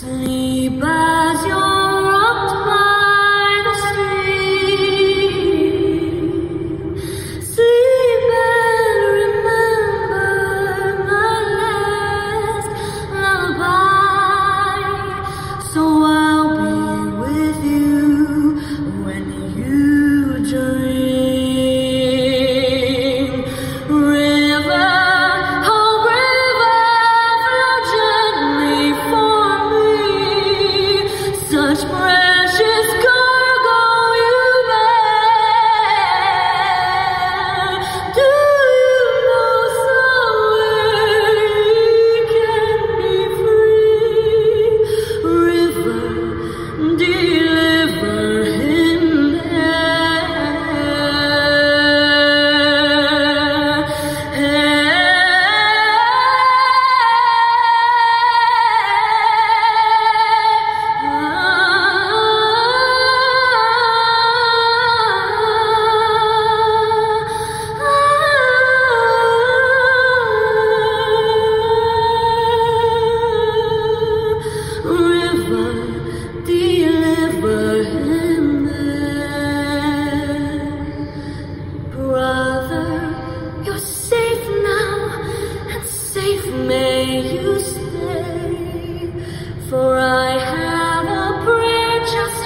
Sleep. for I have a prayer just